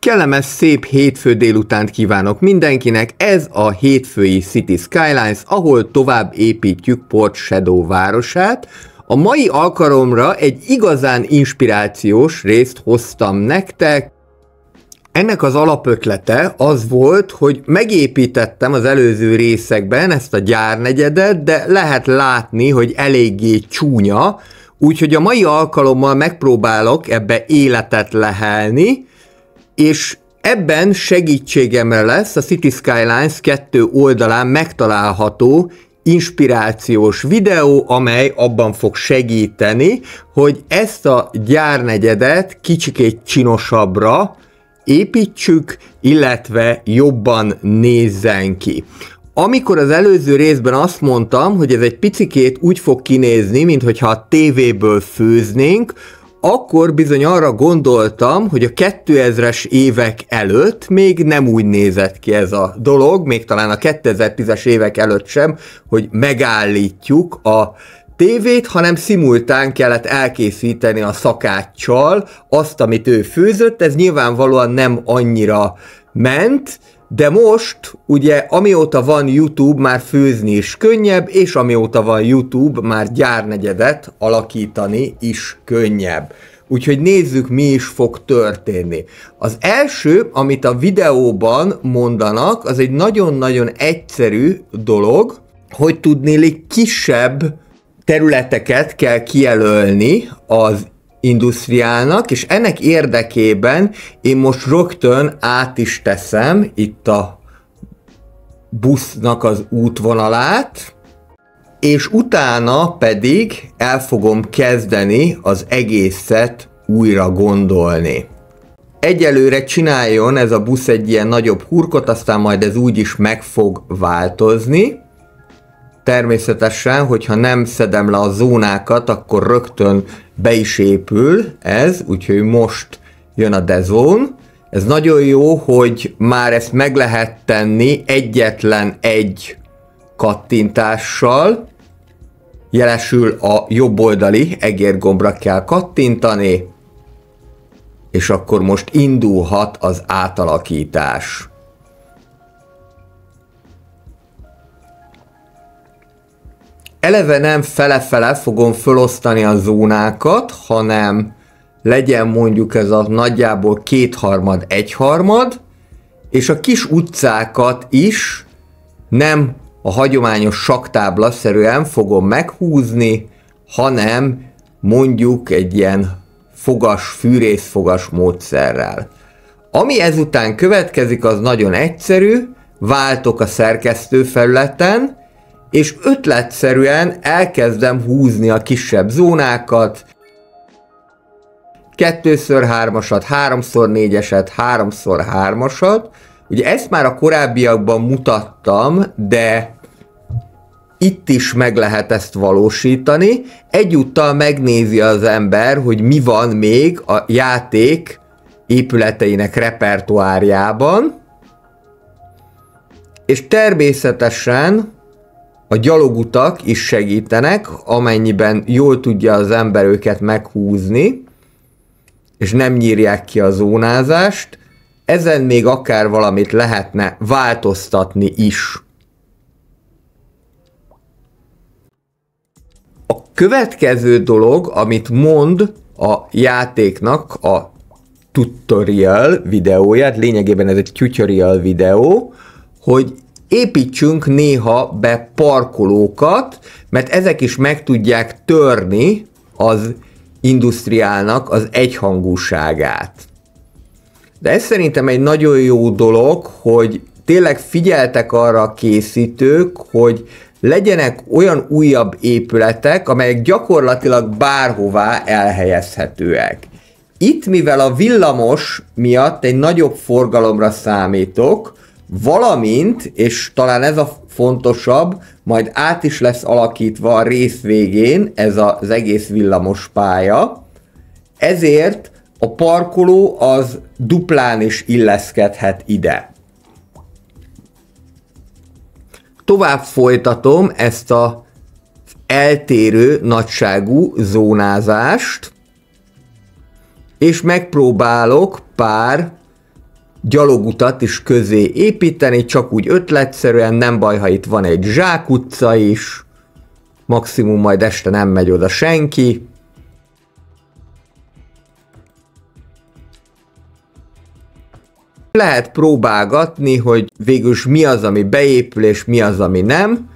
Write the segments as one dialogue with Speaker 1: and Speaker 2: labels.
Speaker 1: Kellemes szép hétfő délutánt kívánok mindenkinek, ez a hétfői City Skylines, ahol tovább építjük Port Shadow városát. A mai alkalomra egy igazán inspirációs részt hoztam nektek, ennek az alapötlete az volt, hogy megépítettem az előző részekben ezt a gyárnegyedet, de lehet látni, hogy eléggé csúnya, úgyhogy a mai alkalommal megpróbálok ebbe életet lehelni, és ebben segítségemre lesz a City Skylines 2 oldalán megtalálható inspirációs videó, amely abban fog segíteni, hogy ezt a gyárnegyedet kicsikét csinosabbra építsük, illetve jobban nézzen ki. Amikor az előző részben azt mondtam, hogy ez egy picikét úgy fog kinézni, mintha a tévéből főznénk, akkor bizony arra gondoltam, hogy a 2000-es évek előtt még nem úgy nézett ki ez a dolog, még talán a 2010-es évek előtt sem, hogy megállítjuk a tévét, hanem szimultán kellett elkészíteni a szakáccsal azt, amit ő főzött, ez nyilvánvalóan nem annyira ment, de most, ugye, amióta van YouTube, már főzni is könnyebb, és amióta van YouTube, már gyárnegyedet alakítani is könnyebb. Úgyhogy nézzük, mi is fog történni. Az első, amit a videóban mondanak, az egy nagyon-nagyon egyszerű dolog, hogy tudnélik kisebb területeket kell kijelölni az industriálnak, és ennek érdekében én most rögtön át is teszem itt a busznak az útvonalát, és utána pedig el fogom kezdeni az egészet újra gondolni. Egyelőre csináljon ez a busz egy ilyen nagyobb hurkot, aztán majd ez úgy is meg fog változni. Természetesen, hogyha nem szedem le a zónákat, akkor rögtön be is épül ez, úgyhogy most jön a dezone. Ez nagyon jó, hogy már ezt meg lehet tenni egyetlen egy kattintással. Jelesül a jobb oldali egérgombra kell kattintani, és akkor most indulhat az átalakítás. Eleve nem fele-fele fogom felosztani a zónákat, hanem legyen mondjuk ez a nagyjából kétharmad, egyharmad, és a kis utcákat is nem a hagyományos saktábla szerűen fogom meghúzni, hanem mondjuk egy ilyen fogas, fűrészfogas módszerrel. Ami ezután következik, az nagyon egyszerű, váltok a szerkesztő felületen, és ötletszerűen elkezdem húzni a kisebb zónákat, 2x3-asat, 3x4-eset, 3x3-asat. Ugye ezt már a korábbiakban mutattam, de itt is meg lehet ezt valósítani. Egyúttal megnézi az ember, hogy mi van még a játék épületeinek repertoárjában, és természetesen a gyalogutak is segítenek, amennyiben jól tudja az ember őket meghúzni, és nem nyírják ki a zónázást, ezen még akár valamit lehetne változtatni is. A következő dolog, amit mond a játéknak a tutorial videóját, lényegében ez egy tutorial videó, hogy építsünk néha be parkolókat, mert ezek is meg tudják törni az industriálnak az egyhangúságát. De ez szerintem egy nagyon jó dolog, hogy tényleg figyeltek arra a készítők, hogy legyenek olyan újabb épületek, amelyek gyakorlatilag bárhová elhelyezhetőek. Itt, mivel a villamos miatt egy nagyobb forgalomra számítok, valamint, és talán ez a fontosabb, majd át is lesz alakítva a rész végén ez az egész villamos pálya, ezért a parkoló az duplán is illeszkedhet ide. Tovább folytatom ezt a eltérő nagyságú zónázást, és megpróbálok pár gyalogutat is közé építeni, csak úgy ötletszerűen, nem baj, ha itt van egy zsákutca is, maximum majd este nem megy oda senki. Lehet próbálgatni, hogy végülis mi az, ami beépül, és mi az, ami nem.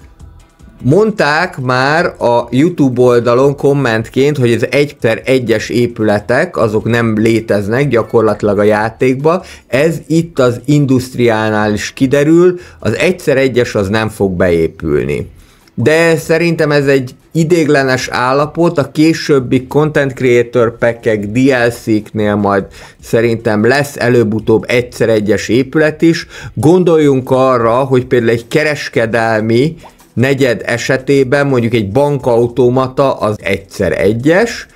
Speaker 1: Mondták már a YouTube oldalon kommentként, hogy az 1 per 1-es épületek, azok nem léteznek gyakorlatilag a játékba. Ez itt az industriálnál is kiderül, az 1 1-es az nem fog beépülni. De szerintem ez egy idéglenes állapot, a későbbi content creator packek, DLC-knél majd szerintem lesz előbb-utóbb egyszer egyes épület is. Gondoljunk arra, hogy például egy kereskedelmi negyed esetében mondjuk egy bankautomata az egyszer egyes,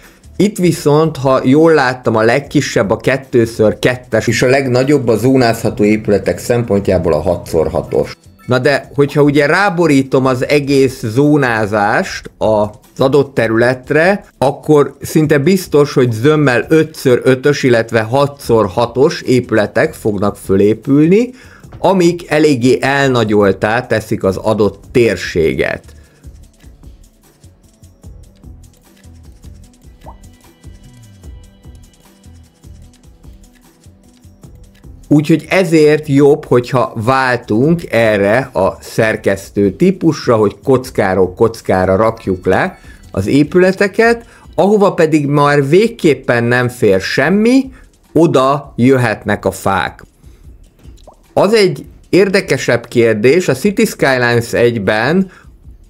Speaker 1: itt viszont, ha jól láttam, a legkisebb a 2x2-es, és a legnagyobb a zónázható épületek szempontjából a 6x6-os. Na de, hogyha ugye ráborítom az egész zónázást az adott területre, akkor szinte biztos, hogy zömmel 5x5-ös, illetve 6x6-os épületek fognak fölépülni, amik eléggé elnagyoltá teszik az adott térséget. Úgyhogy ezért jobb, hogyha váltunk erre a szerkesztő típusra, hogy kockáról kockára rakjuk le az épületeket, ahova pedig már végképpen nem fér semmi, oda jöhetnek a fák. Az egy érdekesebb kérdés, a City Skylines 1-ben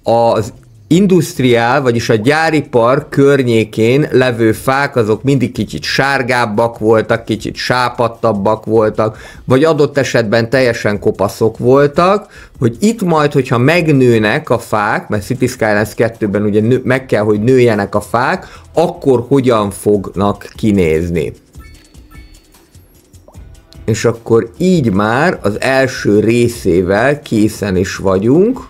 Speaker 1: az industriál, vagyis a gyári park környékén levő fák azok mindig kicsit sárgábbak voltak, kicsit sápadtabbak voltak, vagy adott esetben teljesen kopaszok voltak, hogy itt majd, hogyha megnőnek a fák, mert City Skylines 2-ben ugye nő, meg kell, hogy nőjenek a fák, akkor hogyan fognak kinézni. És akkor így már az első részével készen is vagyunk.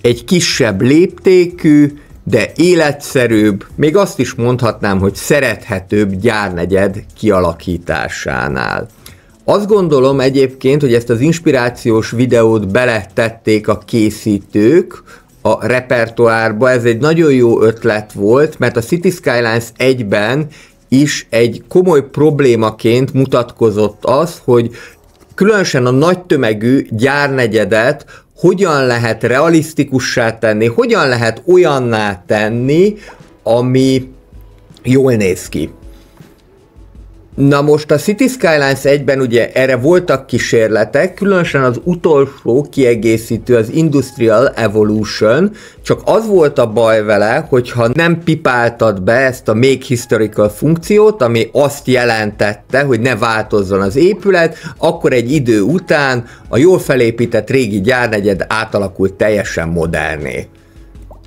Speaker 1: egy kisebb léptékű, de életszerűbb, még azt is mondhatnám, hogy szerethetőbb gyárnegyed kialakításánál. Azt gondolom egyébként, hogy ezt az inspirációs videót beletették a készítők a repertoárba, ez egy nagyon jó ötlet volt, mert a City Skylines 1-ben is egy komoly problémaként mutatkozott az, hogy különösen a nagy tömegű gyárnegyedet hogyan lehet realisztikussá tenni, hogyan lehet olyanná tenni, ami jól néz ki. Na most a City Skylines 1-ben ugye erre voltak kísérletek, különösen az utolsó kiegészítő, az Industrial Evolution, csak az volt a baj vele, hogyha nem pipáltad be ezt a Make Historical funkciót, ami azt jelentette, hogy ne változzon az épület, akkor egy idő után a jól felépített régi gyárnegyed átalakult teljesen moderné.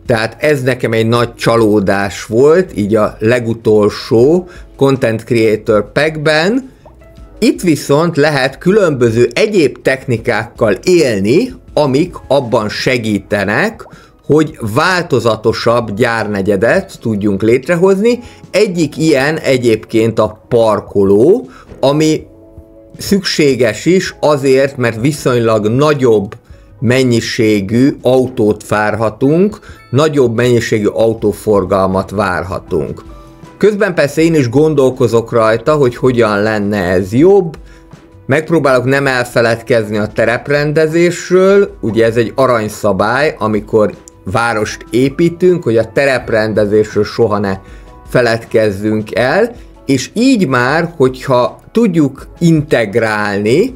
Speaker 1: Tehát ez nekem egy nagy csalódás volt, így a legutolsó Content Creator Packben. Itt viszont lehet különböző egyéb technikákkal élni, amik abban segítenek, hogy változatosabb gyárnegyedet tudjunk létrehozni. Egyik ilyen egyébként a parkoló, ami szükséges is azért, mert viszonylag nagyobb mennyiségű autót várhatunk, nagyobb mennyiségű autóforgalmat várhatunk. Közben persze én is gondolkozok rajta, hogy hogyan lenne ez jobb, megpróbálok nem elfeledkezni a tereprendezésről, ugye ez egy aranyszabály, amikor várost építünk, hogy a tereprendezésről soha ne feledkezzünk el, és így már, hogyha tudjuk integrálni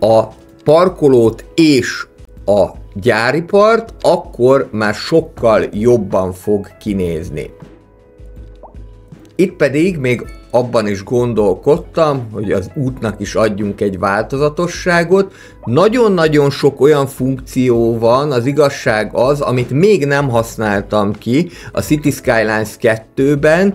Speaker 1: a parkolót és a gyáripart, akkor már sokkal jobban fog kinézni. Itt pedig még abban is gondolkodtam, hogy az útnak is adjunk egy változatosságot. Nagyon-nagyon sok olyan funkció van, az igazság az, amit még nem használtam ki a City Skylines 2-ben,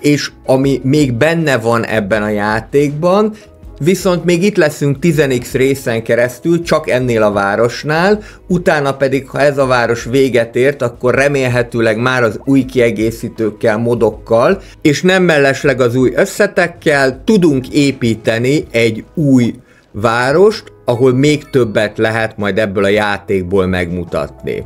Speaker 1: és ami még benne van ebben a játékban, viszont még itt leszünk 10x részen keresztül, csak ennél a városnál, utána pedig, ha ez a város véget ért, akkor remélhetőleg már az új kiegészítőkkel, modokkal, és nem mellesleg az új összetekkel tudunk építeni egy új várost, ahol még többet lehet majd ebből a játékból megmutatni.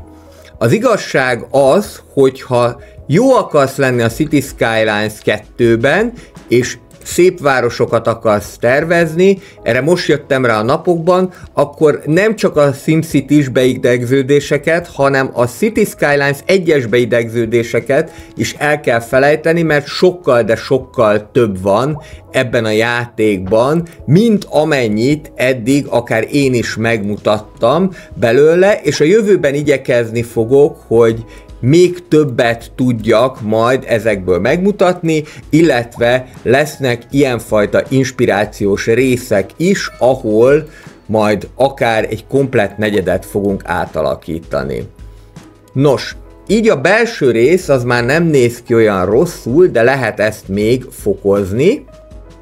Speaker 1: Az igazság az, hogyha jó akarsz lenni a City Skylines 2-ben, és szép városokat akarsz tervezni, erre most jöttem rá a napokban, akkor nem csak a SimCity-s beidegződéseket, hanem a City Skylines egyes beidegződéseket is el kell felejteni, mert sokkal, de sokkal több van ebben a játékban, mint amennyit eddig akár én is megmutattam belőle, és a jövőben igyekezni fogok, hogy még többet tudjak majd ezekből megmutatni, illetve lesznek ilyenfajta inspirációs részek is, ahol majd akár egy komplett negyedet fogunk átalakítani. Nos, így a belső rész az már nem néz ki olyan rosszul, de lehet ezt még fokozni.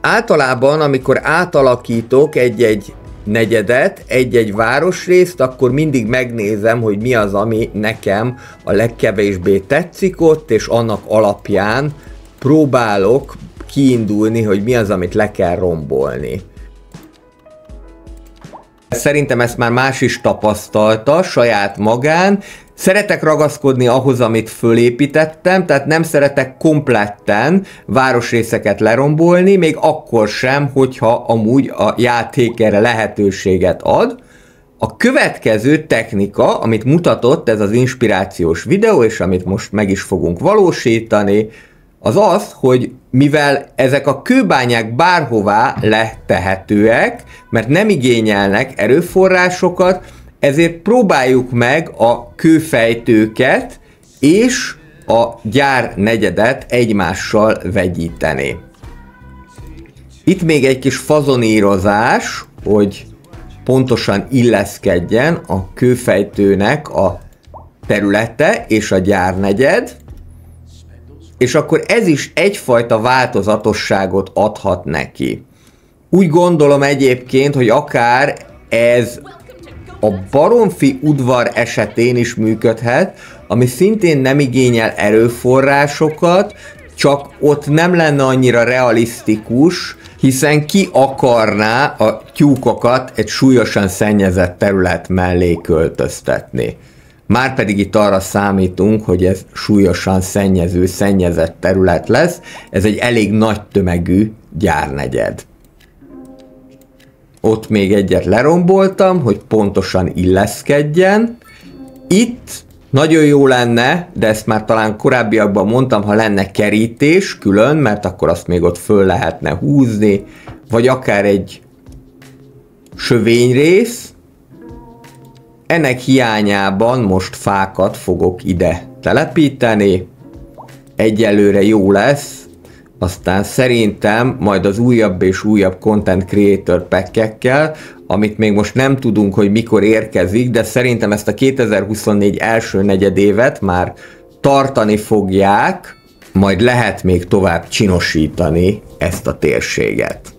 Speaker 1: Általában, amikor átalakítok egy-egy negyedet, egy-egy városrészt, akkor mindig megnézem, hogy mi az, ami nekem a legkevésbé tetszik ott, és annak alapján próbálok kiindulni, hogy mi az, amit le kell rombolni. Szerintem ezt már más is tapasztalta saját magán, Szeretek ragaszkodni ahhoz, amit fölépítettem, tehát nem szeretek kompletten városrészeket lerombolni, még akkor sem, hogyha amúgy a játék erre lehetőséget ad. A következő technika, amit mutatott ez az inspirációs videó, és amit most meg is fogunk valósítani, az az, hogy mivel ezek a kőbányák bárhová letehetőek, mert nem igényelnek erőforrásokat, ezért próbáljuk meg a kőfejtőket és a gyár negyedet egymással vegyíteni. Itt még egy kis fazonírozás, hogy pontosan illeszkedjen a kőfejtőnek a területe és a gyárnegyed, és akkor ez is egyfajta változatosságot adhat neki. Úgy gondolom egyébként, hogy akár ez a baromfi udvar esetén is működhet, ami szintén nem igényel erőforrásokat, csak ott nem lenne annyira realisztikus, hiszen ki akarná a tyúkokat egy súlyosan szennyezett terület mellé költöztetni. Márpedig itt arra számítunk, hogy ez súlyosan szennyező, szennyezett terület lesz, ez egy elég nagy tömegű gyárnegyed. Ott még egyet leromboltam, hogy pontosan illeszkedjen. Itt nagyon jó lenne, de ezt már talán korábbiakban mondtam, ha lenne kerítés külön, mert akkor azt még ott föl lehetne húzni, vagy akár egy sövényrész. Ennek hiányában most fákat fogok ide telepíteni. Egyelőre jó lesz, aztán szerintem majd az újabb és újabb content creator packekkel, amit még most nem tudunk, hogy mikor érkezik, de szerintem ezt a 2024 első negyedévet már tartani fogják, majd lehet még tovább csinosítani ezt a térséget.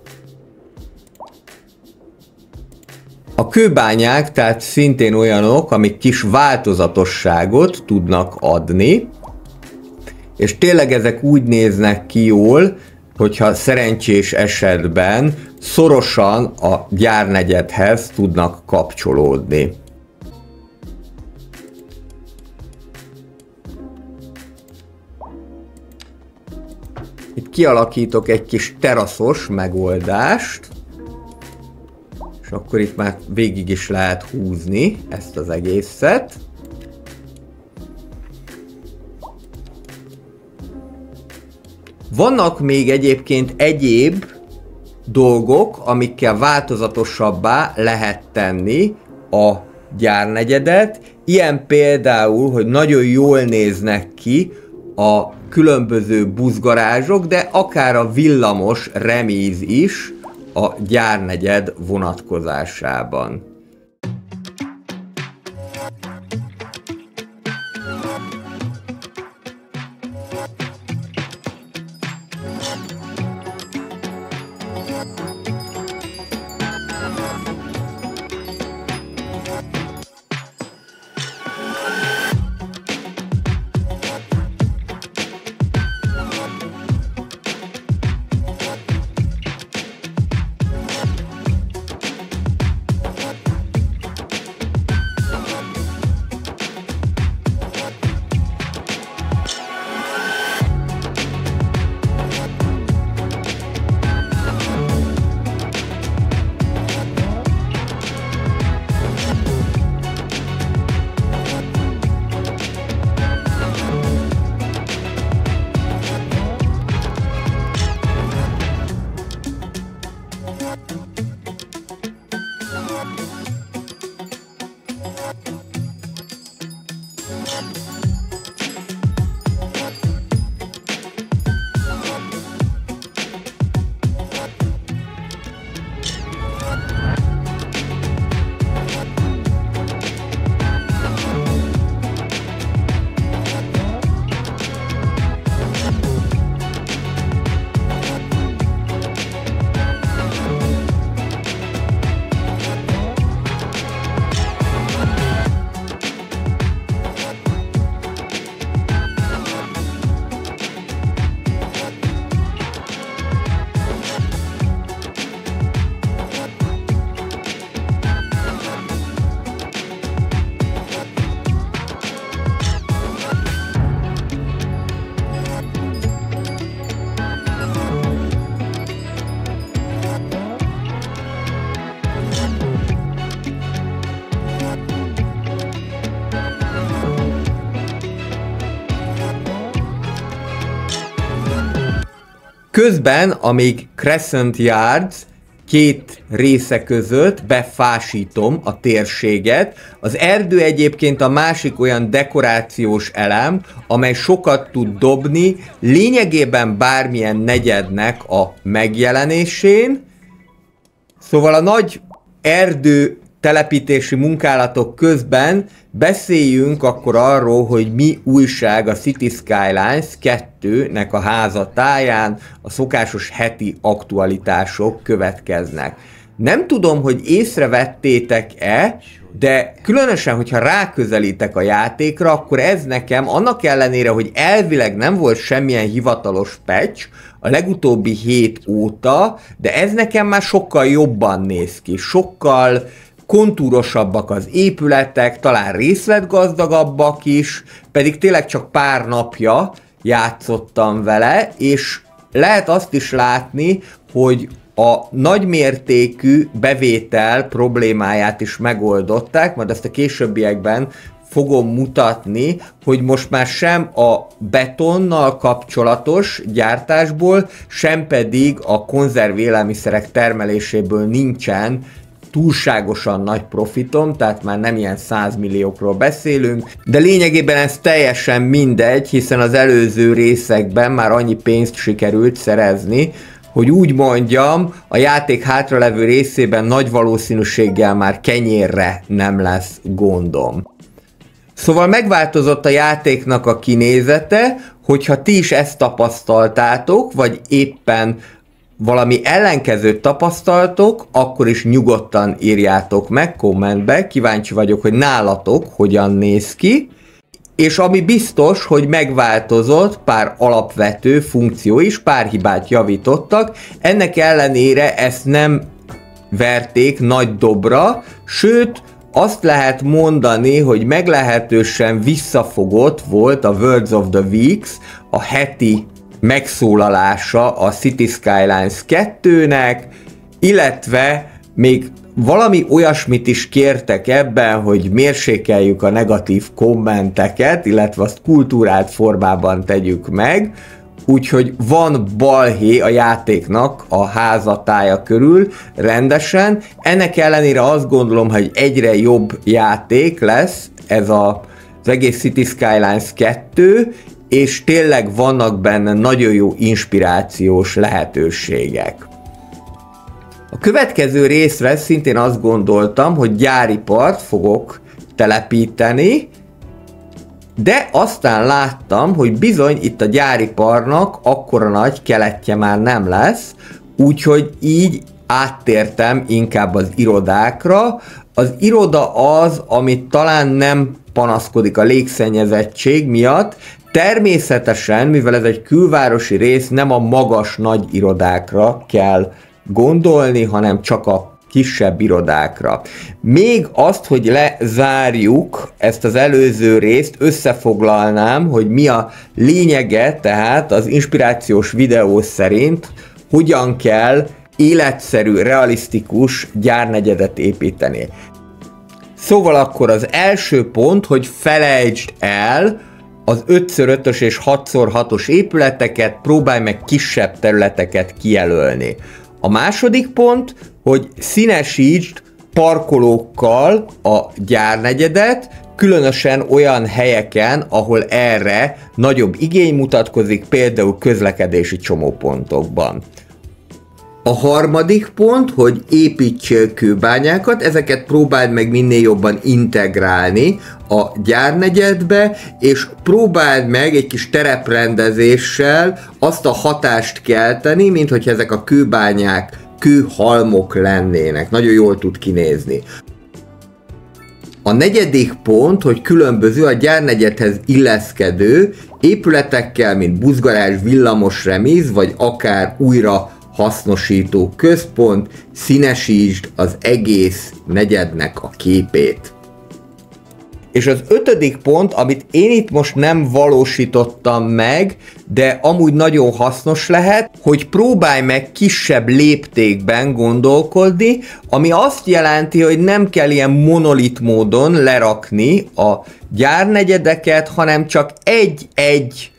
Speaker 1: A kőbányák tehát szintén olyanok, amik kis változatosságot tudnak adni, és tényleg ezek úgy néznek ki jól, hogyha szerencsés esetben szorosan a gyárnegyedhez tudnak kapcsolódni. Itt kialakítok egy kis teraszos megoldást, és akkor itt már végig is lehet húzni ezt az egészet. Vannak még egyébként egyéb dolgok, amikkel változatosabbá lehet tenni a gyárnegyedet. Ilyen például, hogy nagyon jól néznek ki a különböző buszgarázsok, de akár a villamos remíz is a gyárnegyed vonatkozásában. Közben, amíg Crescent Yards két része között befásítom a térséget. Az erdő egyébként a másik olyan dekorációs elem, amely sokat tud dobni lényegében bármilyen negyednek a megjelenésén. Szóval a nagy erdő telepítési munkálatok közben beszéljünk akkor arról, hogy mi újság a City Skylines 2-nek a házatáján, a szokásos heti aktualitások következnek. Nem tudom, hogy észrevettétek-e, de különösen, hogyha ráközelítek a játékra, akkor ez nekem, annak ellenére, hogy elvileg nem volt semmilyen hivatalos patch a legutóbbi hét óta, de ez nekem már sokkal jobban néz ki, sokkal kontúrosabbak az épületek, talán részletgazdagabbak is, pedig tényleg csak pár napja játszottam vele, és lehet azt is látni, hogy a nagymértékű bevétel problémáját is megoldották, majd ezt a későbbiekben fogom mutatni, hogy most már sem a betonnal kapcsolatos gyártásból, sem pedig a konzerv élelmiszerek termeléséből nincsen túlságosan nagy profitom, tehát már nem ilyen 100 milliókról beszélünk, de lényegében ez teljesen mindegy, hiszen az előző részekben már annyi pénzt sikerült szerezni, hogy úgy mondjam, a játék hátralevő részében nagy valószínűséggel már kenyérre nem lesz gondom. Szóval megváltozott a játéknak a kinézete, hogyha ti is ezt tapasztaltátok, vagy éppen valami ellenkezőt tapasztaltok, akkor is nyugodtan írjátok meg kommentbe, kíváncsi vagyok, hogy nálatok hogyan néz ki, és ami biztos, hogy megváltozott pár alapvető funkció is, pár hibát javítottak, ennek ellenére ezt nem verték nagy dobra, sőt, azt lehet mondani, hogy meglehetősen visszafogott volt a Words of the Weeks, a heti megszólalása a City Skylines 2-nek, illetve még valami olyasmit is kértek ebben, hogy mérsékeljük a negatív kommenteket, illetve azt kultúrált formában tegyük meg, úgyhogy van balhé a játéknak a házatája körül rendesen. Ennek ellenére azt gondolom, hogy egyre jobb játék lesz ez a, az egész City Skylines 2, és tényleg vannak benne nagyon jó inspirációs lehetőségek. A következő részre szintén azt gondoltam, hogy gyári part fogok telepíteni, de aztán láttam, hogy bizony itt a gyári parnak akkora nagy keletje már nem lesz, úgyhogy így áttértem inkább az irodákra. Az iroda az, amit talán nem panaszkodik a légszennyezettség miatt, Természetesen, mivel ez egy külvárosi rész, nem a magas nagy irodákra kell gondolni, hanem csak a kisebb irodákra. Még azt, hogy lezárjuk ezt az előző részt, összefoglalnám, hogy mi a lényege, tehát az inspirációs videó szerint hogyan kell életszerű, realisztikus gyárnegyedet építeni. Szóval akkor az első pont, hogy felejtsd el, az 5x5-ös és 6x6-os épületeket, próbálj meg kisebb területeket kijelölni. A második pont, hogy színesítsd parkolókkal a gyárnegyedet, különösen olyan helyeken, ahol erre nagyobb igény mutatkozik, például közlekedési csomópontokban. A harmadik pont, hogy építsél kőbányákat, ezeket próbáld meg minél jobban integrálni a gyárnegyedbe, és próbáld meg egy kis tereprendezéssel azt a hatást kelteni, mint hogy ezek a kőbányák kőhalmok lennének. Nagyon jól tud kinézni. A negyedik pont, hogy különböző a gyárnegyedhez illeszkedő épületekkel, mint buszgarázs, villamos remiz, vagy akár újra hasznosító központ, színesítsd az egész negyednek a képét. És az ötödik pont, amit én itt most nem valósítottam meg, de amúgy nagyon hasznos lehet, hogy próbálj meg kisebb léptékben gondolkodni, ami azt jelenti, hogy nem kell ilyen monolit módon lerakni a gyárnegyedeket, hanem csak egy-egy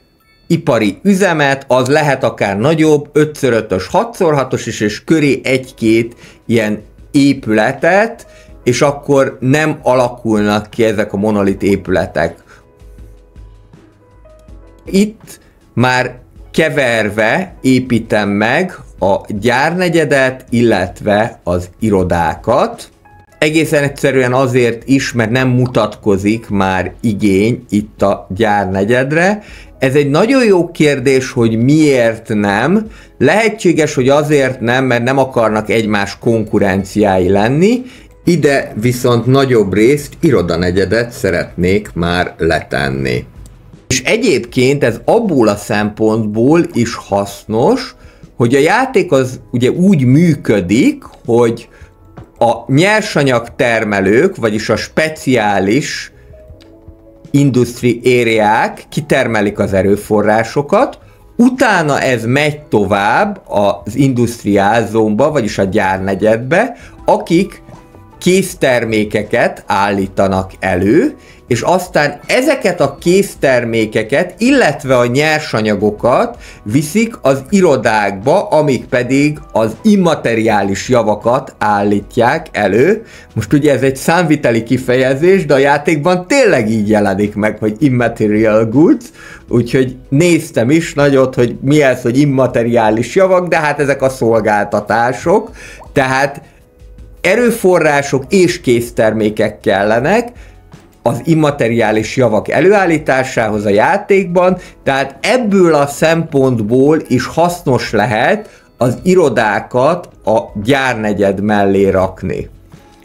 Speaker 1: ipari üzemet, az lehet akár nagyobb, 5x5-ös, 6x6-os is, és köré egy-két ilyen épületet, és akkor nem alakulnak ki ezek a monolit épületek. Itt már keverve építem meg a gyárnegyedet, illetve az irodákat. Egészen egyszerűen azért is, mert nem mutatkozik már igény itt a gyárnegyedre. Ez egy nagyon jó kérdés, hogy miért nem. Lehetséges, hogy azért nem, mert nem akarnak egymás konkurenciái lenni, ide viszont nagyobb részt irodanegyedet szeretnék már letenni. És egyébként ez abból a szempontból is hasznos, hogy a játék az ugye úgy működik, hogy a nyersanyag termelők, vagyis a speciális industri ériák kitermelik az erőforrásokat, utána ez megy tovább az industriázónba, vagyis a gyárnegyedbe, akik késztermékeket állítanak elő, és aztán ezeket a késztermékeket, illetve a nyersanyagokat viszik az irodákba, amik pedig az immateriális javakat állítják elő. Most ugye ez egy számviteli kifejezés, de a játékban tényleg így jelenik meg, hogy immaterial goods, úgyhogy néztem is nagyot, hogy mi ez, hogy immateriális javak, de hát ezek a szolgáltatások, tehát erőforrások és késztermékek kellenek, az immateriális javak előállításához a játékban, tehát ebből a szempontból is hasznos lehet az irodákat a gyárnegyed mellé rakni.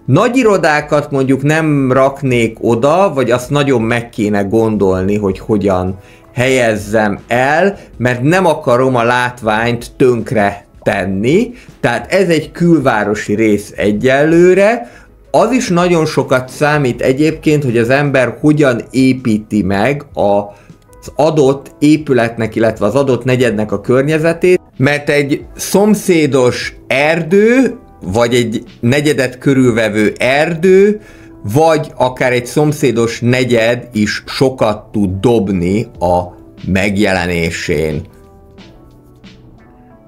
Speaker 1: Nagy irodákat mondjuk nem raknék oda, vagy azt nagyon meg kéne gondolni, hogy hogyan helyezzem el, mert nem akarom a látványt tönkre tenni, tehát ez egy külvárosi rész egyelőre, az is nagyon sokat számít egyébként, hogy az ember hogyan építi meg a az adott épületnek, illetve az adott negyednek a környezetét, mert egy szomszédos erdő, vagy egy negyedet körülvevő erdő, vagy akár egy szomszédos negyed is sokat tud dobni a megjelenésén.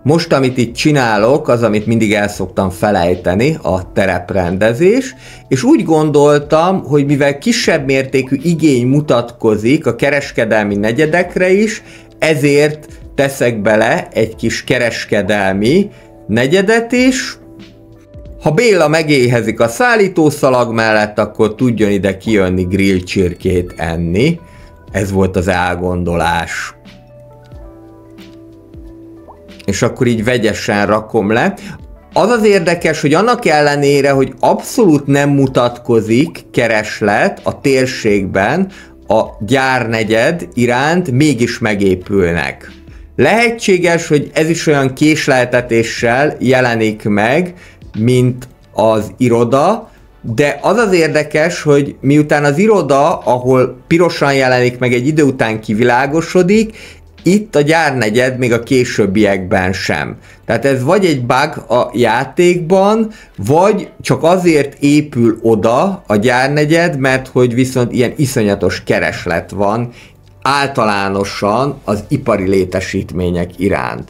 Speaker 1: Most, amit itt csinálok, az, amit mindig el szoktam felejteni, a tereprendezés, és úgy gondoltam, hogy mivel kisebb mértékű igény mutatkozik a kereskedelmi negyedekre is, ezért teszek bele egy kis kereskedelmi negyedet is, ha Béla megéhezik a szállítószalag mellett, akkor tudjon ide kijönni grill csirkét enni. Ez volt az elgondolás és akkor így vegyesen rakom le. Az az érdekes, hogy annak ellenére, hogy abszolút nem mutatkozik kereslet a térségben, a gyárnegyed iránt mégis megépülnek. Lehetséges, hogy ez is olyan késleltetéssel jelenik meg, mint az iroda, de az az érdekes, hogy miután az iroda, ahol pirosan jelenik meg egy idő után kivilágosodik, itt a gyárnegyed még a későbbiekben sem. Tehát ez vagy egy bug a játékban, vagy csak azért épül oda a gyárnegyed, mert hogy viszont ilyen iszonyatos kereslet van általánosan az ipari létesítmények iránt.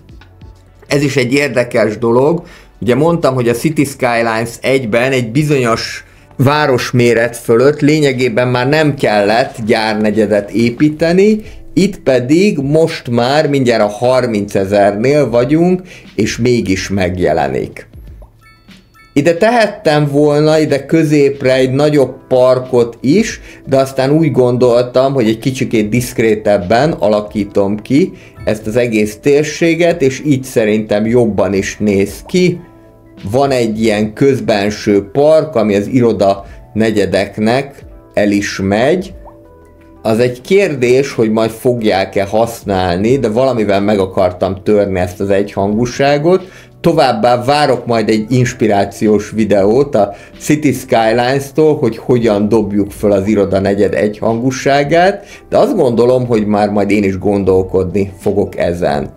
Speaker 1: Ez is egy érdekes dolog. Ugye mondtam, hogy a City Skylines egyben egy bizonyos városméret fölött lényegében már nem kellett gyárnegyedet építeni, itt pedig most már mindjárt a 30 ezernél vagyunk, és mégis megjelenik. Ide tehettem volna ide középre egy nagyobb parkot is, de aztán úgy gondoltam, hogy egy kicsikét diszkrétebben alakítom ki ezt az egész térséget, és így szerintem jobban is néz ki. Van egy ilyen közbenső park, ami az iroda negyedeknek el is megy, az egy kérdés, hogy majd fogják-e használni, de valamivel meg akartam törni ezt az egyhangúságot. Továbbá várok majd egy inspirációs videót a City Skylines-tól, hogy hogyan dobjuk fel az iroda negyed egyhangúságát, de azt gondolom, hogy már majd én is gondolkodni fogok ezen.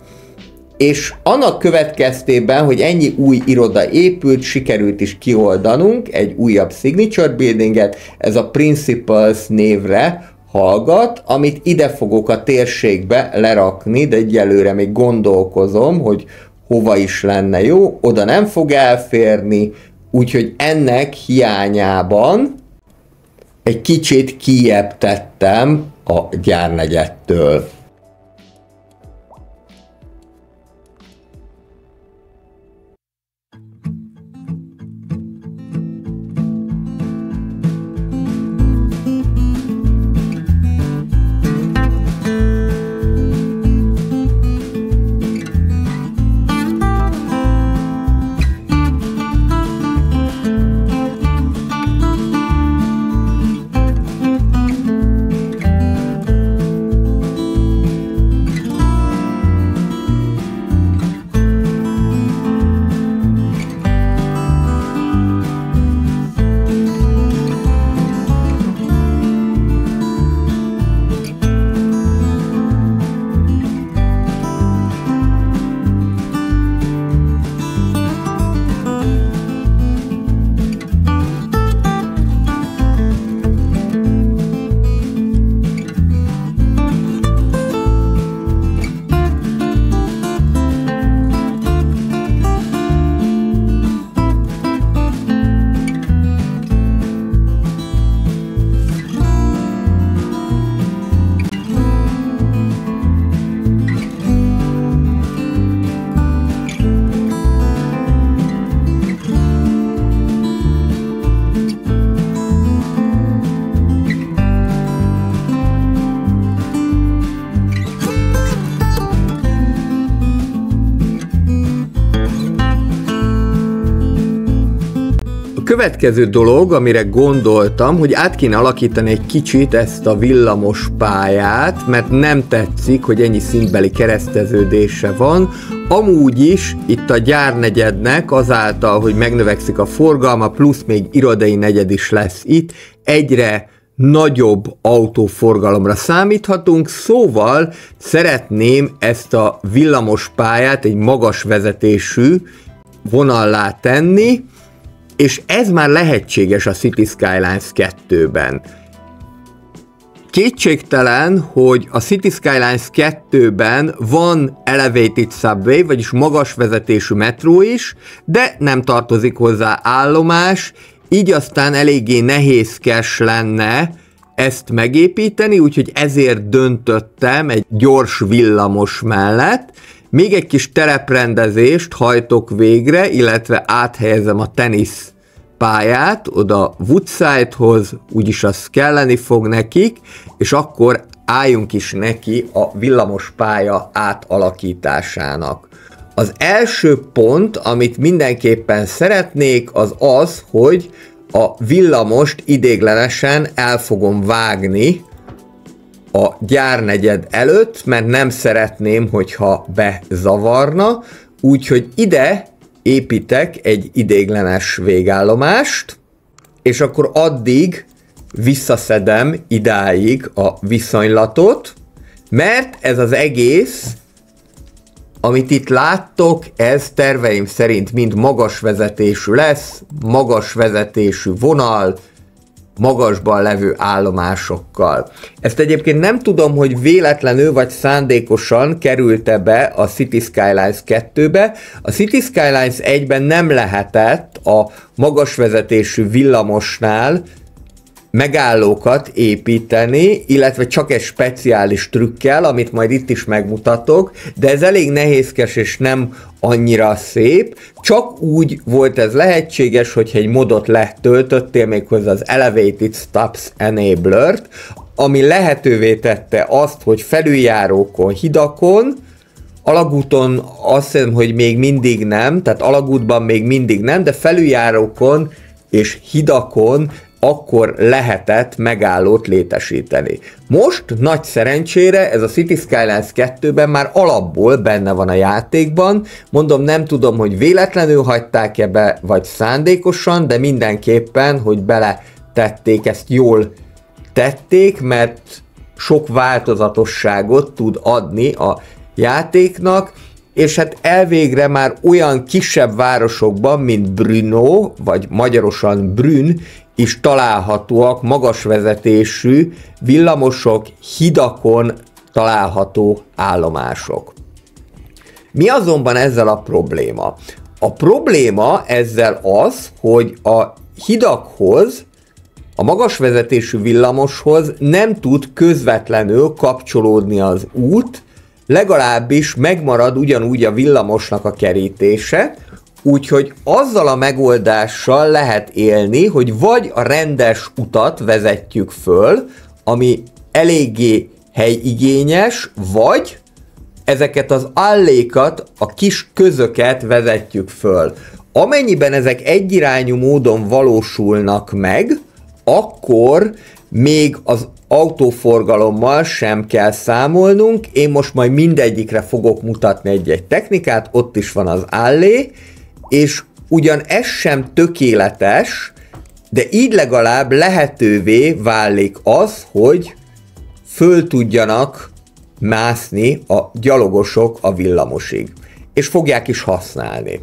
Speaker 1: És annak következtében, hogy ennyi új iroda épült, sikerült is kioldanunk egy újabb signature buildinget, ez a Principles névre hallgat, amit ide fogok a térségbe lerakni, de egyelőre még gondolkozom, hogy hova is lenne jó, oda nem fog elférni, úgyhogy ennek hiányában egy kicsit kiebb tettem a gyárnegyettől. Következő dolog, amire gondoltam, hogy át kéne alakítani egy kicsit ezt a villamos pályát, mert nem tetszik, hogy ennyi szintbeli kereszteződése van. Amúgy is itt a gyárnegyednek azáltal, hogy megnövekszik a forgalma, plusz még irodai negyed is lesz itt, egyre nagyobb autóforgalomra számíthatunk, szóval szeretném ezt a villamos pályát egy magas vezetésű vonallá tenni, és ez már lehetséges a City Skylines 2-ben. Kétségtelen, hogy a City Skylines 2-ben van elevated subway, vagyis magas vezetésű metró is, de nem tartozik hozzá állomás, így aztán eléggé nehézkes lenne ezt megépíteni, úgyhogy ezért döntöttem egy gyors villamos mellett, még egy kis tereprendezést hajtok végre, illetve áthelyezem a tenisz pályát oda Woodside-hoz, úgyis az kelleni fog nekik, és akkor álljunk is neki a villamos pálya átalakításának. Az első pont, amit mindenképpen szeretnék, az az, hogy a villamost idéglenesen el fogom vágni a gyárnegyed előtt, mert nem szeretném, hogyha bezavarna, úgyhogy ide építek egy idéglenes végállomást, és akkor addig visszaszedem idáig a viszonylatot, mert ez az egész, amit itt láttok, ez terveim szerint mind magas vezetésű lesz, magas vezetésű vonal, magasban levő állomásokkal. Ezt egyébként nem tudom, hogy véletlenül vagy szándékosan került-e be a City Skylines 2-be. A City Skylines 1-ben nem lehetett a magas vezetésű villamosnál megállókat építeni, illetve csak egy speciális trükkel, amit majd itt is megmutatok, de ez elég nehézkes és nem annyira szép, csak úgy volt ez lehetséges, hogyha egy modot letöltöttél méghozzá az Elevated Stops Enabler-t, ami lehetővé tette azt, hogy felüljárókon, hidakon, alagúton azt hiszem, hogy még mindig nem, tehát alagútban még mindig nem, de felüljárókon és hidakon akkor lehetett megállót létesíteni. Most nagy szerencsére ez a City Skylines 2-ben már alapból benne van a játékban, mondom nem tudom, hogy véletlenül hagyták-e be, vagy szándékosan, de mindenképpen, hogy bele tették, ezt jól tették, mert sok változatosságot tud adni a játéknak, és hát elvégre már olyan kisebb városokban, mint Brno, vagy magyarosan Brünn, is találhatóak magas vezetésű villamosok, hidakon található állomások. Mi azonban ezzel a probléma? A probléma ezzel az, hogy a hidakhoz, a magas vezetésű villamoshoz nem tud közvetlenül kapcsolódni az út, legalábbis megmarad ugyanúgy a villamosnak a kerítése, úgyhogy azzal a megoldással lehet élni, hogy vagy a rendes utat vezetjük föl, ami eléggé helyigényes, vagy ezeket az allékat, a kis közöket vezetjük föl. Amennyiben ezek egyirányú módon valósulnak meg, akkor még az autóforgalommal sem kell számolnunk. Én most majd mindegyikre fogok mutatni egy-egy technikát, ott is van az állé, és ugyan ez sem tökéletes, de így legalább lehetővé válik az, hogy föl tudjanak mászni a gyalogosok a villamosig, és fogják is használni.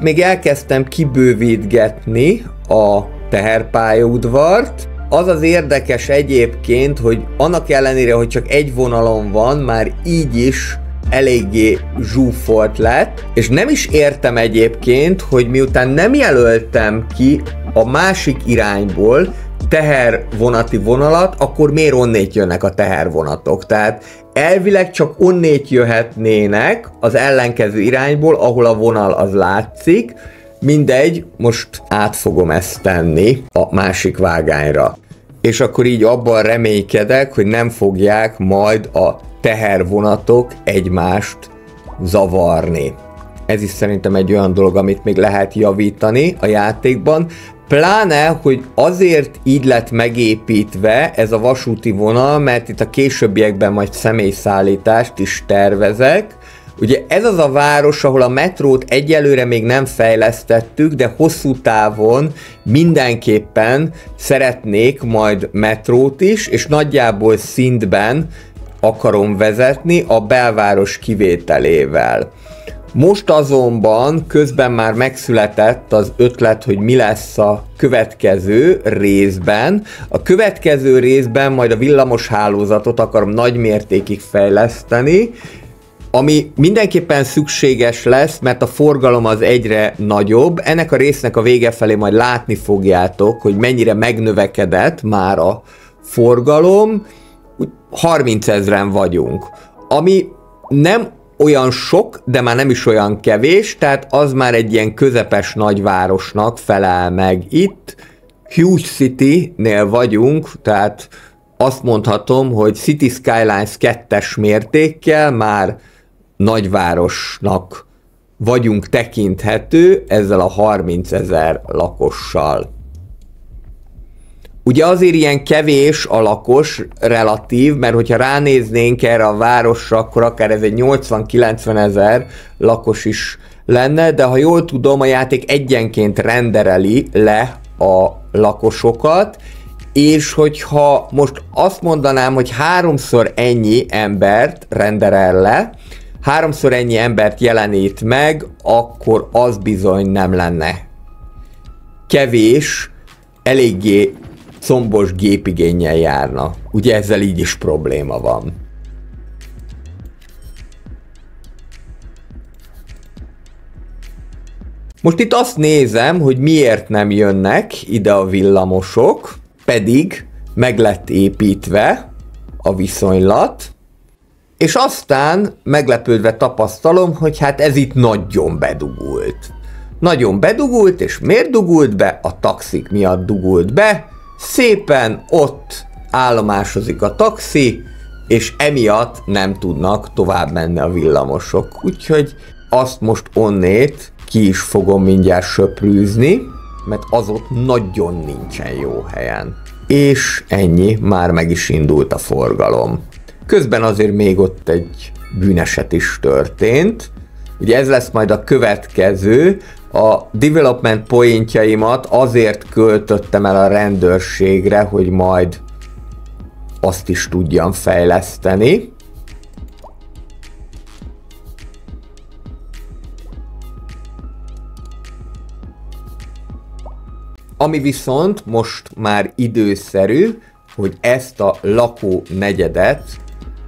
Speaker 1: Itt még elkezdtem kibővítgetni a teherpályaudvart. Az az érdekes egyébként, hogy annak ellenére, hogy csak egy vonalon van, már így is eléggé zsúfolt lett, és nem is értem egyébként, hogy miután nem jelöltem ki a másik irányból tehervonati vonalat, akkor miért onnét jönnek a tehervonatok? Tehát elvileg csak onnét jöhetnének az ellenkező irányból, ahol a vonal az látszik, mindegy, most át fogom ezt tenni a másik vágányra. És akkor így abban reménykedek, hogy nem fogják majd a tehervonatok egymást zavarni. Ez is szerintem egy olyan dolog, amit még lehet javítani a játékban. Pláne, hogy azért így lett megépítve ez a vasúti vonal, mert itt a későbbiekben majd személyszállítást is tervezek. Ugye ez az a város, ahol a metrót egyelőre még nem fejlesztettük, de hosszú távon mindenképpen szeretnék majd metrót is, és nagyjából szintben akarom vezetni a belváros kivételével. Most azonban közben már megszületett az ötlet, hogy mi lesz a következő részben. A következő részben majd a villamos hálózatot akarom nagy mértékig fejleszteni, ami mindenképpen szükséges lesz, mert a forgalom az egyre nagyobb. Ennek a résznek a vége felé majd látni fogjátok, hogy mennyire megnövekedett már a forgalom. 30 ezeren vagyunk, ami nem olyan sok, de már nem is olyan kevés, tehát az már egy ilyen közepes nagyvárosnak felel meg itt. Huge City-nél vagyunk, tehát azt mondhatom, hogy City Skylines kettes mértékkel már nagyvárosnak vagyunk tekinthető ezzel a 30 ezer lakossal. Ugye azért ilyen kevés a lakos relatív, mert hogyha ránéznénk erre a városra, akkor akár ez egy 80-90 ezer lakos is lenne, de ha jól tudom, a játék egyenként rendereli le a lakosokat, és hogyha most azt mondanám, hogy háromszor ennyi embert renderel le, háromszor ennyi embert jelenít meg, akkor az bizony nem lenne kevés, eléggé combos gépigényel járna. Ugye ezzel így is probléma van. Most itt azt nézem, hogy miért nem jönnek ide a villamosok, pedig meg lett építve a viszonylat, és aztán meglepődve tapasztalom, hogy hát ez itt nagyon bedugult. Nagyon bedugult, és miért dugult be? A taxik miatt dugult be, szépen ott állomásozik a taxi, és emiatt nem tudnak tovább menni a villamosok. Úgyhogy azt most onnét ki is fogom mindjárt söprűzni, mert az ott nagyon nincsen jó helyen. És ennyi, már meg is indult a forgalom. Közben azért még ott egy bűneset is történt. Ugye ez lesz majd a következő, a development pointjaimat azért költöttem el a rendőrségre, hogy majd azt is tudjam fejleszteni. Ami viszont most már időszerű, hogy ezt a lakó negyedet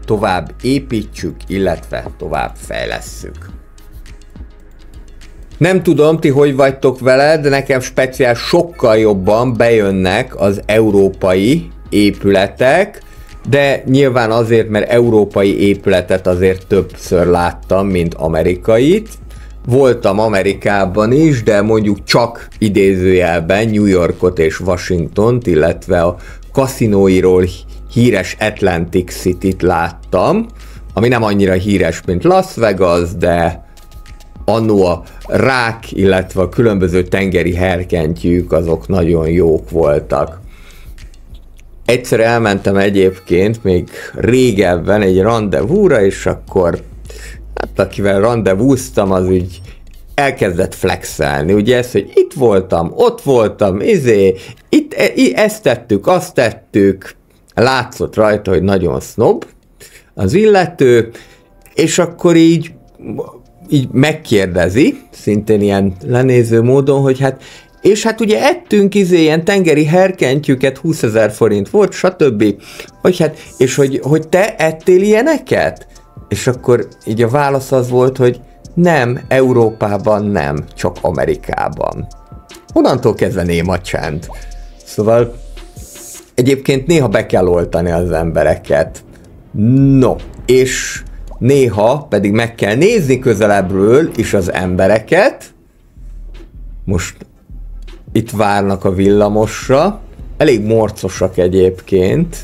Speaker 1: tovább építsük, illetve tovább fejlesszük. Nem tudom, ti hogy vagytok vele, de nekem speciál sokkal jobban bejönnek az európai épületek, de nyilván azért, mert európai épületet azért többször láttam, mint amerikait. Voltam Amerikában is, de mondjuk csak idézőjelben New Yorkot és Washingtont, illetve a kaszinóiról híres Atlantic City-t láttam, ami nem annyira híres, mint Las Vegas, de annó a rák, illetve a különböző tengeri herkentyűk azok nagyon jók voltak. Egyszer elmentem egyébként még régebben egy rendezvúra, és akkor hát akivel rendezvúztam, az úgy elkezdett flexelni, ugye ez, hogy itt voltam, ott voltam, izé, itt e, ezt tettük, azt tettük, látszott rajta, hogy nagyon snob az illető, és akkor így így megkérdezi, szintén ilyen lenéző módon, hogy hát és hát ugye ettünk izé ilyen tengeri herkentyűket, 20 ezer forint volt, stb. Hogy hát, és hogy, hogy te ettél ilyeneket? És akkor így a válasz az volt, hogy nem, Európában nem, csak Amerikában. Onnantól kezdve néma csend. Szóval egyébként néha be kell oltani az embereket. No, és néha pedig meg kell nézni közelebbről is az embereket. Most itt várnak a villamosra. Elég morcosak egyébként.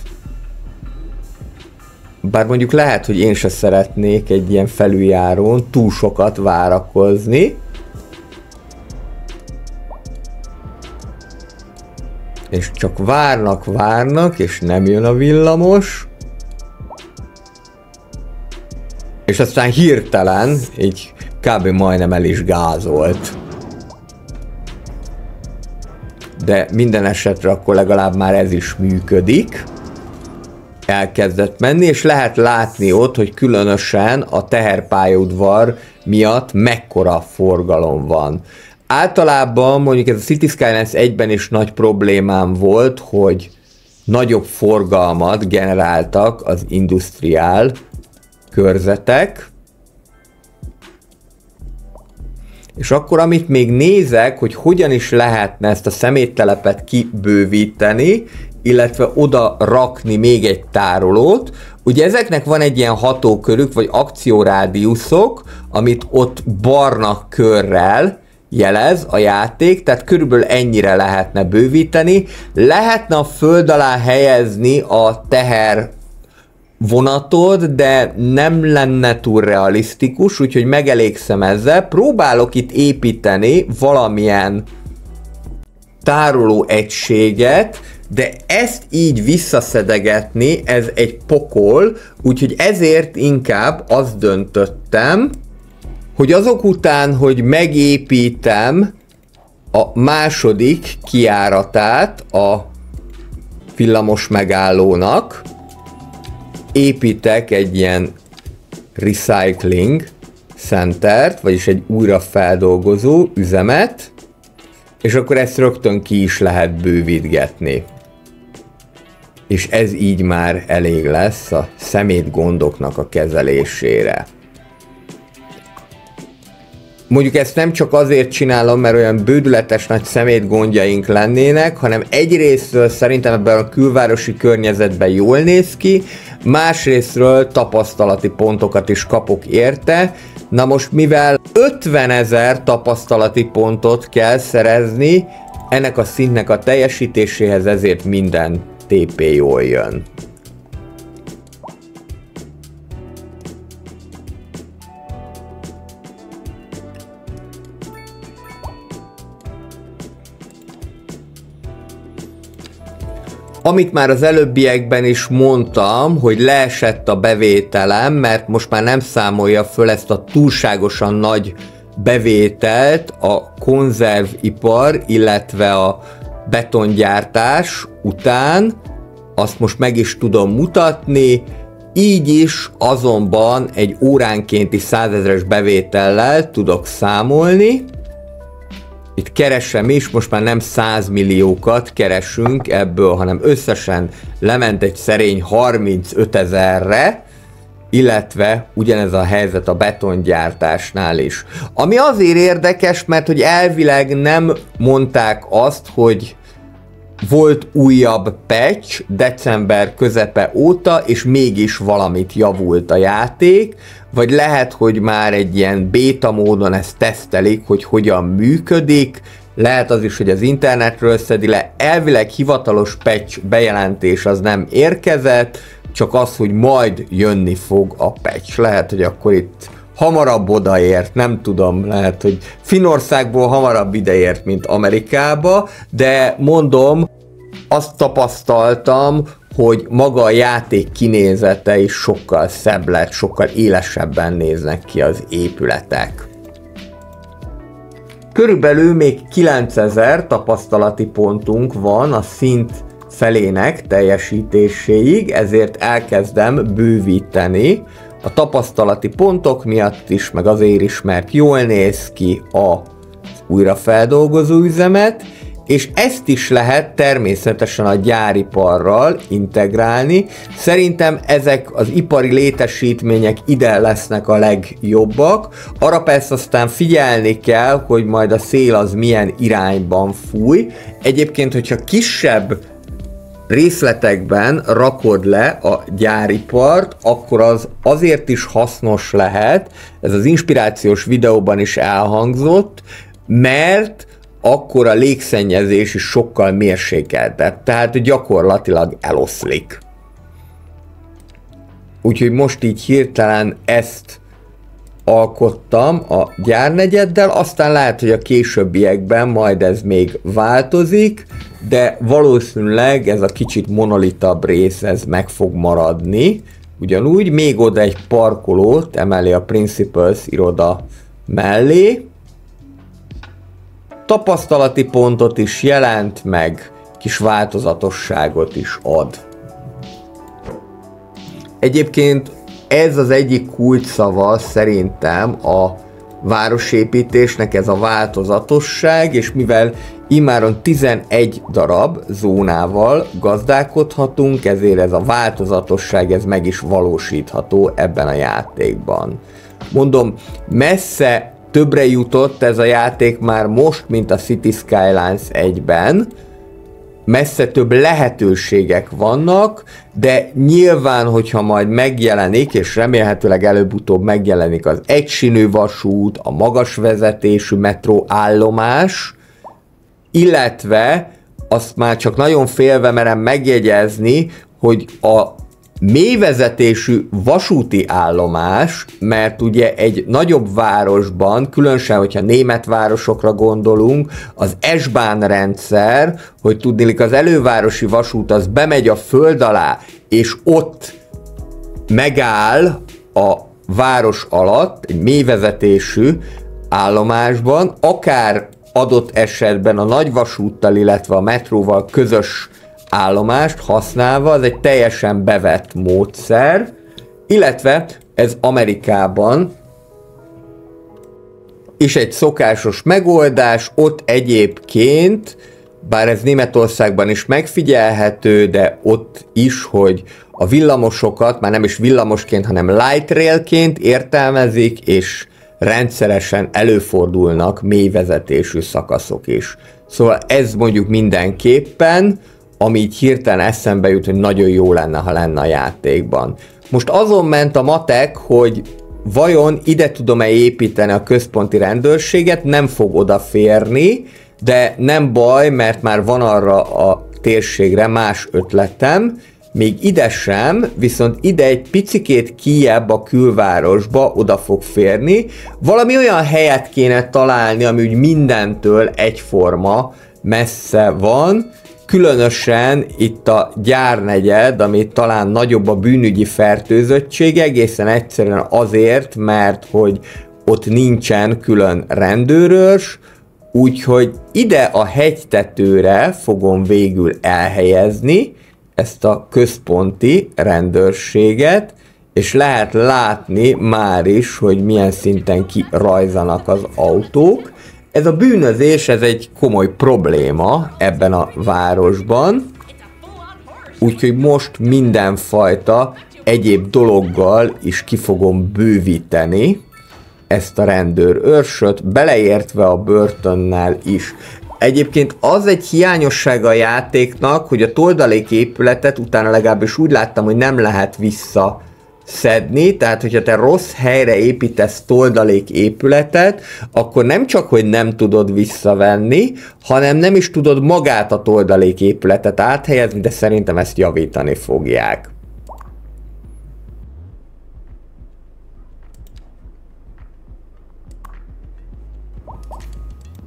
Speaker 1: Bár mondjuk lehet, hogy én se szeretnék egy ilyen felüljárón túl sokat várakozni. És csak várnak, várnak, és nem jön a villamos. És aztán hirtelen, így kb. majdnem el is gázolt. De minden esetre akkor legalább már ez is működik. Elkezdett menni, és lehet látni ott, hogy különösen a teherpályaudvar miatt mekkora forgalom van. Általában mondjuk ez a City Skylines egyben is nagy problémám volt, hogy nagyobb forgalmat generáltak az industriál körzetek, és akkor amit még nézek, hogy hogyan is lehetne ezt a szeméttelepet kibővíteni, illetve oda rakni még egy tárolót, ugye ezeknek van egy ilyen hatókörük, vagy akciórádiuszok, amit ott barna körrel jelez a játék, tehát körülbelül ennyire lehetne bővíteni. Lehetne a föld alá helyezni a teher vonatod, de nem lenne túl realisztikus, úgyhogy megelégszem ezzel. Próbálok itt építeni valamilyen tároló egységet, de ezt így visszaszedegetni, ez egy pokol, úgyhogy ezért inkább azt döntöttem, hogy azok után, hogy megépítem a második kiáratát a villamos megállónak, építek egy ilyen recycling centert, vagyis egy újrafeldolgozó üzemet, és akkor ezt rögtön ki is lehet bővítgetni. És ez így már elég lesz a szemét gondoknak a kezelésére. Mondjuk ezt nem csak azért csinálom, mert olyan bődületes nagy szemét gondjaink lennének, hanem egyrésztről szerintem ebben a külvárosi környezetben jól néz ki, másrésztről tapasztalati pontokat is kapok érte. Na most mivel 50 ezer tapasztalati pontot kell szerezni, ennek a szintnek a teljesítéséhez ezért minden TP jól jön. Amit már az előbbiekben is mondtam, hogy leesett a bevételem, mert most már nem számolja föl ezt a túlságosan nagy bevételt a konzervipar, illetve a betongyártás után, azt most meg is tudom mutatni, így is azonban egy óránkénti százezres bevétellel tudok számolni, itt keresem is, most már nem 100 milliókat keresünk ebből, hanem összesen lement egy szerény 35 ezerre, illetve ugyanez a helyzet a betongyártásnál is. Ami azért érdekes, mert hogy elvileg nem mondták azt, hogy volt újabb patch december közepe óta, és mégis valamit javult a játék, vagy lehet, hogy már egy ilyen beta módon ezt tesztelik, hogy hogyan működik, lehet az is, hogy az internetről szedi le, elvileg hivatalos patch bejelentés az nem érkezett, csak az, hogy majd jönni fog a patch. Lehet, hogy akkor itt hamarabb odaért, nem tudom, lehet, hogy Finországból hamarabb ideért, mint Amerikába, de mondom, azt tapasztaltam, hogy maga a játék kinézete is sokkal szebb lett, sokkal élesebben néznek ki az épületek. Körülbelül még 9000 tapasztalati pontunk van a szint felének teljesítéséig, ezért elkezdem bővíteni a tapasztalati pontok miatt is, meg azért is, mert jól néz ki a újrafeldolgozó üzemet, és ezt is lehet természetesen a gyáriparral integrálni. Szerintem ezek az ipari létesítmények ide lesznek a legjobbak. Arra persze aztán figyelni kell, hogy majd a szél az milyen irányban fúj. Egyébként, hogyha kisebb részletekben rakod le a gyáripart, akkor az azért is hasznos lehet, ez az inspirációs videóban is elhangzott, mert akkor a légszennyezés is sokkal mérsékeltebb, tehát gyakorlatilag eloszlik. Úgyhogy most így hirtelen ezt alkottam a gyárnegyeddel, aztán lehet, hogy a későbbiekben majd ez még változik, de valószínűleg ez a kicsit monolitabb rész, ez meg fog maradni. Ugyanúgy még oda egy parkolót emeli a Principles iroda mellé. Tapasztalati pontot is jelent, meg kis változatosságot is ad. Egyébként ez az egyik kulcsszava szerintem a városépítésnek ez a változatosság, és mivel immáron 11 darab zónával gazdálkodhatunk, ezért ez a változatosság ez meg is valósítható ebben a játékban. Mondom, messze többre jutott ez a játék már most, mint a City Skylines 1-ben, messze több lehetőségek vannak, de nyilván, hogyha majd megjelenik, és remélhetőleg előbb-utóbb megjelenik az egysínű vasút, a magas vezetésű metró állomás, illetve azt már csak nagyon félve merem megjegyezni, hogy a mélyvezetésű vasúti állomás, mert ugye egy nagyobb városban, különösen, hogyha német városokra gondolunk, az S-bán rendszer, hogy tudnélik az elővárosi vasút az bemegy a föld alá, és ott megáll a város alatt, egy mélyvezetésű állomásban, akár adott esetben a nagyvasúttal, illetve a metróval közös állomást használva, az egy teljesen bevett módszer, illetve ez Amerikában is egy szokásos megoldás, ott egyébként, bár ez Németországban is megfigyelhető, de ott is, hogy a villamosokat már nem is villamosként, hanem light railként értelmezik, és rendszeresen előfordulnak mélyvezetésű szakaszok is. Szóval ez mondjuk mindenképpen, ami így hirtelen eszembe jut, hogy nagyon jó lenne, ha lenne a játékban. Most azon ment a matek, hogy vajon ide tudom-e építeni a központi rendőrséget, nem fog odaférni, de nem baj, mert már van arra a térségre más ötletem, még ide sem, viszont ide egy picikét kiebb a külvárosba oda fog férni. Valami olyan helyet kéne találni, ami úgy mindentől egyforma messze van, különösen itt a gyárnegyed, ami talán nagyobb a bűnügyi fertőzöttség, egészen egyszerűen azért, mert hogy ott nincsen külön rendőrös, úgyhogy ide a hegytetőre fogom végül elhelyezni ezt a központi rendőrséget, és lehet látni már is, hogy milyen szinten kirajzanak az autók, ez a bűnözés, ez egy komoly probléma ebben a városban, úgyhogy most mindenfajta egyéb dologgal is ki fogom bővíteni ezt a rendőr őrsöt, beleértve a börtönnel is. Egyébként az egy hiányossága a játéknak, hogy a toldalék épületet utána legalábbis úgy láttam, hogy nem lehet vissza szedni, tehát hogyha te rossz helyre építesz toldalék épületet, akkor nem csak, hogy nem tudod visszavenni, hanem nem is tudod magát a toldalék épületet áthelyezni, de szerintem ezt javítani fogják.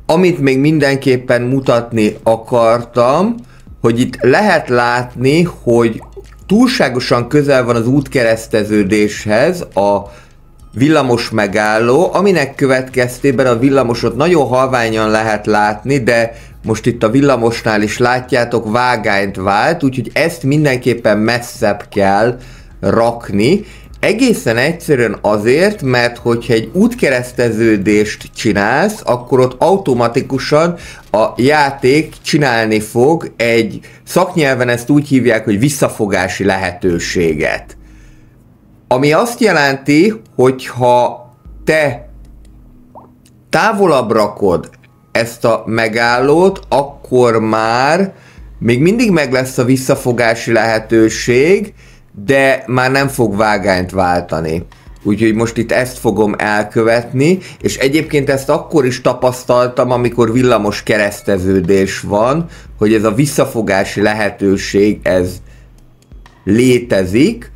Speaker 1: Amit még mindenképpen mutatni akartam, hogy itt lehet látni, hogy túlságosan közel van az útkereszteződéshez a villamos megálló, aminek következtében a villamosot nagyon halványan lehet látni, de most itt a villamosnál is látjátok, vágányt vált, úgyhogy ezt mindenképpen messzebb kell rakni, Egészen egyszerűen azért, mert hogyha egy útkereszteződést csinálsz, akkor ott automatikusan a játék csinálni fog egy szaknyelven ezt úgy hívják, hogy visszafogási lehetőséget. Ami azt jelenti, hogy ha te távolabb rakod ezt a megállót, akkor már még mindig meg lesz a visszafogási lehetőség, de már nem fog vágányt váltani. Úgyhogy most itt ezt fogom elkövetni, és egyébként ezt akkor is tapasztaltam, amikor villamos kereszteződés van, hogy ez a visszafogási lehetőség, ez létezik.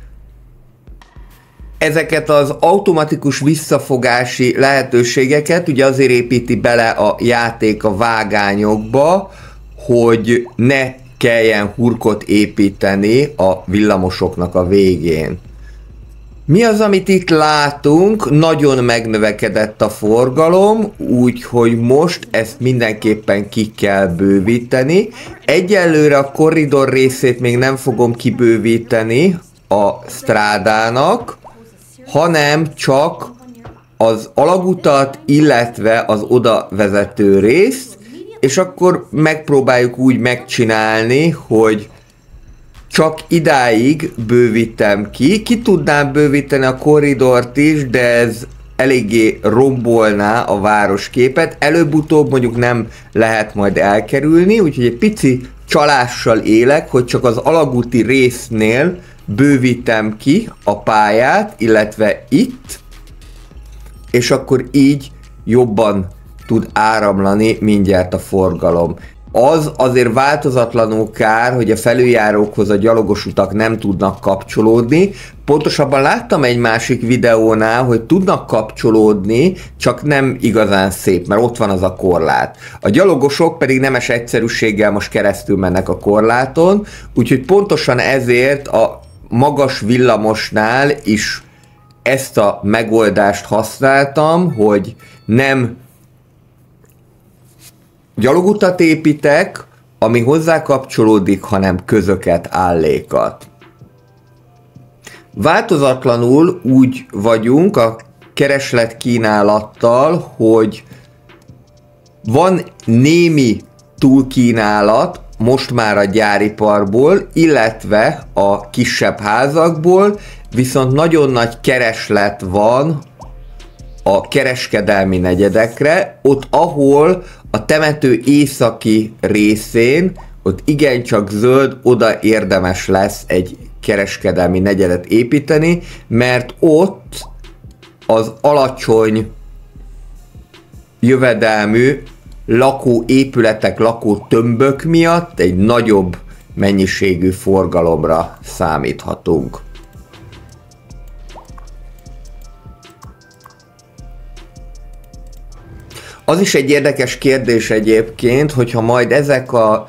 Speaker 1: Ezeket az automatikus visszafogási lehetőségeket ugye azért építi bele a játék a vágányokba, hogy ne kelljen hurkot építeni a villamosoknak a végén. Mi az, amit itt látunk? Nagyon megnövekedett a forgalom, úgyhogy most ezt mindenképpen ki kell bővíteni. Egyelőre a korridor részét még nem fogom kibővíteni a strádának, hanem csak az alagutat, illetve az oda vezető részt, és akkor megpróbáljuk úgy megcsinálni, hogy csak idáig bővítem ki. Ki tudnám bővíteni a korridort is, de ez eléggé rombolná a városképet. Előbb-utóbb mondjuk nem lehet majd elkerülni, úgyhogy egy pici csalással élek, hogy csak az alagúti résznél bővítem ki a pályát, illetve itt, és akkor így jobban tud áramlani mindjárt a forgalom. Az azért változatlanul kár, hogy a felüljárókhoz a gyalogos utak nem tudnak kapcsolódni. Pontosabban láttam egy másik videónál, hogy tudnak kapcsolódni, csak nem igazán szép, mert ott van az a korlát. A gyalogosok pedig nemes egyszerűséggel most keresztül mennek a korláton, úgyhogy pontosan ezért a magas villamosnál is ezt a megoldást használtam, hogy nem gyalogutat építek, ami hozzá kapcsolódik, hanem közöket, állékat. Változatlanul úgy vagyunk a kereslet kínálattal, hogy van némi túlkínálat most már a gyáriparból, illetve a kisebb házakból, viszont nagyon nagy kereslet van a kereskedelmi negyedekre, ott ahol a temető északi részén, ott igencsak zöld, oda érdemes lesz egy kereskedelmi negyedet építeni, mert ott az alacsony jövedelmű lakó épületek, lakó tömbök miatt egy nagyobb mennyiségű forgalomra számíthatunk. Az is egy érdekes kérdés egyébként, hogyha majd ezek az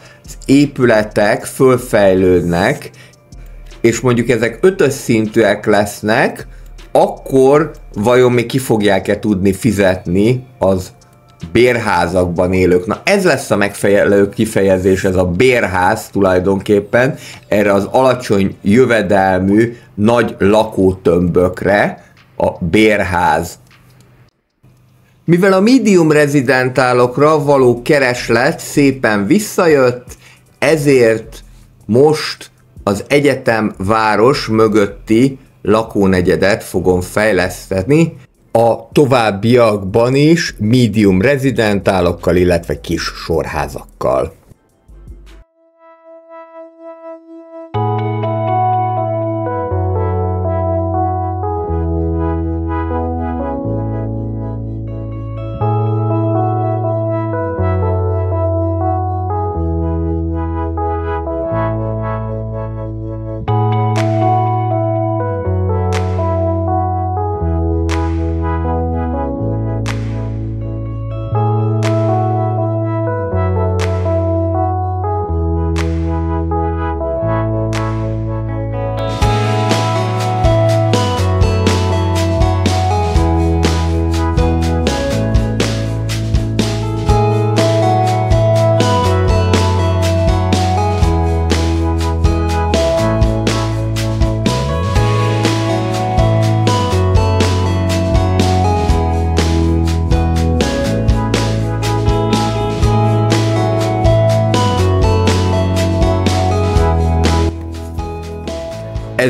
Speaker 1: épületek fölfejlődnek, és mondjuk ezek ötös szintűek lesznek, akkor vajon még ki fogják-e tudni fizetni az bérházakban élők. Na ez lesz a megfelelő kifejezés, ez a bérház tulajdonképpen, erre az alacsony jövedelmű nagy lakótömbökre, a bérház mivel a medium rezidentálokra való kereslet szépen visszajött, ezért most az egyetem város mögötti lakónegyedet fogom fejleszteni, a továbbiakban is medium rezidentálokkal, illetve kis sorházakkal.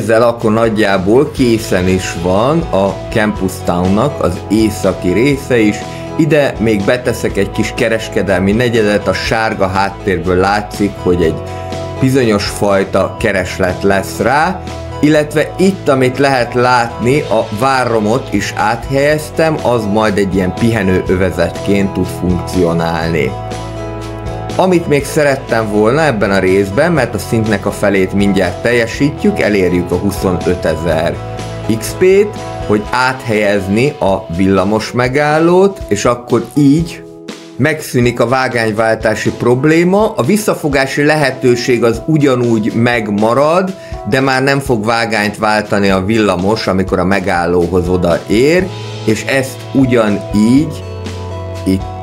Speaker 1: Ezzel akkor nagyjából készen is van a Campus Townnak az északi része is. Ide még beteszek egy kis kereskedelmi negyedet, a sárga háttérből látszik, hogy egy bizonyos fajta kereslet lesz rá, illetve itt, amit lehet látni, a várromot is áthelyeztem, az majd egy ilyen pihenő övezetként tud funkcionálni. Amit még szerettem volna ebben a részben, mert a szintnek a felét mindjárt teljesítjük, elérjük a 25 ezer XP-t, hogy áthelyezni a villamos megállót, és akkor így megszűnik a vágányváltási probléma, a visszafogási lehetőség az ugyanúgy megmarad, de már nem fog vágányt váltani a villamos, amikor a megállóhoz odaér, és ezt ugyanígy itt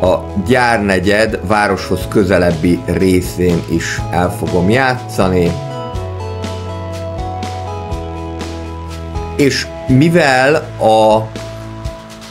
Speaker 1: a gyárnegyed városhoz közelebbi részén is el fogom játszani. És mivel a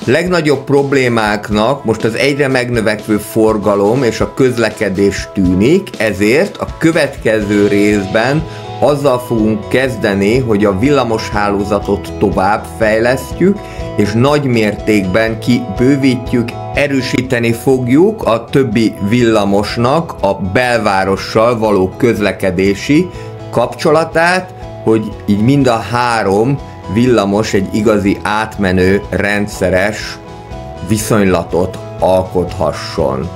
Speaker 1: legnagyobb problémáknak most az egyre megnövekvő forgalom és a közlekedés tűnik, ezért a következő részben azzal fogunk kezdeni, hogy a villamos hálózatot tovább fejlesztjük, és nagy mértékben kibővítjük, erősíteni fogjuk a többi villamosnak a belvárossal való közlekedési kapcsolatát, hogy így mind a három villamos egy igazi átmenő, rendszeres viszonylatot alkothasson.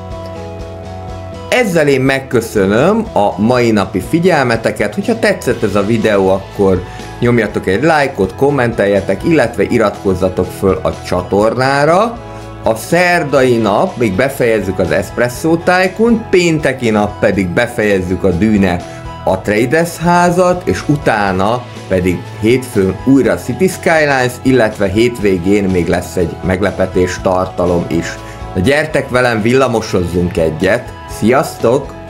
Speaker 1: Ezzel én megköszönöm a mai napi figyelmeteket, hogyha tetszett ez a videó, akkor nyomjatok egy lájkot, kommenteljetek, illetve iratkozzatok föl a csatornára. A szerdai nap még befejezzük az Espresso Tycoon, pénteki nap pedig befejezzük a Dűne a Traders házat, és utána pedig hétfőn újra City Skylines, illetve hétvégén még lesz egy meglepetés tartalom is. Na gyertek velem, villamosozzunk egyet! Sziasztok!